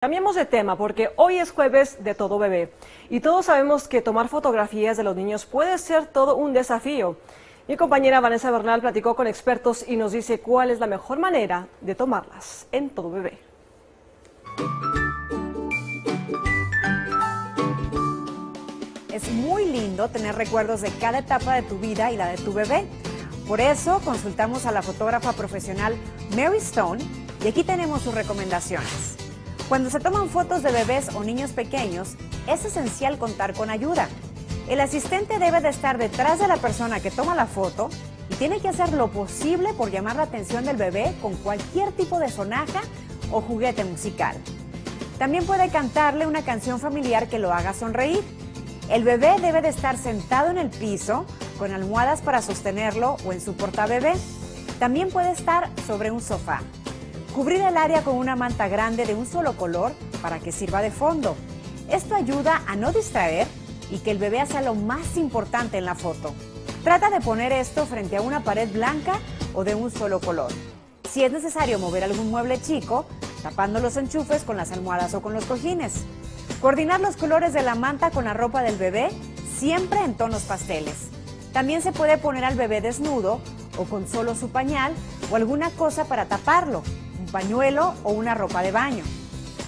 Cambiemos de tema porque hoy es jueves de todo bebé y todos sabemos que tomar fotografías de los niños puede ser todo un desafío. Mi compañera Vanessa Bernal platicó con expertos y nos dice cuál es la mejor manera de tomarlas en todo bebé. Es muy lindo tener recuerdos de cada etapa de tu vida y la de tu bebé. Por eso consultamos a la fotógrafa profesional Mary Stone y aquí tenemos sus recomendaciones. Cuando se toman fotos de bebés o niños pequeños, es esencial contar con ayuda. El asistente debe de estar detrás de la persona que toma la foto y tiene que hacer lo posible por llamar la atención del bebé con cualquier tipo de sonaja o juguete musical. También puede cantarle una canción familiar que lo haga sonreír. El bebé debe de estar sentado en el piso con almohadas para sostenerlo o en su portabebé. También puede estar sobre un sofá. Cubrir el área con una manta grande de un solo color para que sirva de fondo. Esto ayuda a no distraer y que el bebé sea lo más importante en la foto. Trata de poner esto frente a una pared blanca o de un solo color. Si es necesario mover algún mueble chico, tapando los enchufes con las almohadas o con los cojines. Coordinar los colores de la manta con la ropa del bebé, siempre en tonos pasteles. También se puede poner al bebé desnudo o con solo su pañal o alguna cosa para taparlo pañuelo o una ropa de baño.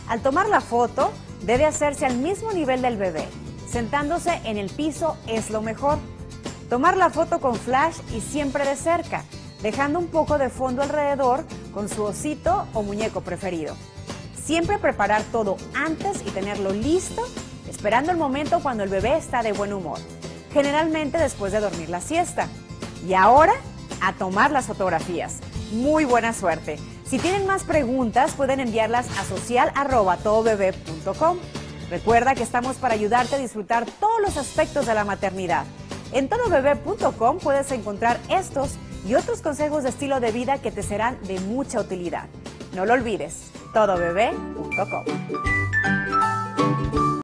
Al tomar la foto, debe hacerse al mismo nivel del bebé. Sentándose en el piso es lo mejor. Tomar la foto con flash y siempre de cerca, dejando un poco de fondo alrededor con su osito o muñeco preferido. Siempre preparar todo antes y tenerlo listo, esperando el momento cuando el bebé está de buen humor, generalmente después de dormir la siesta. Y ahora, a tomar las fotografías. Muy buena suerte. Si tienen más preguntas, pueden enviarlas a social.todobebé.com. Recuerda que estamos para ayudarte a disfrutar todos los aspectos de la maternidad. En todobebé.com puedes encontrar estos y otros consejos de estilo de vida que te serán de mucha utilidad. No lo olvides, todobebé.com.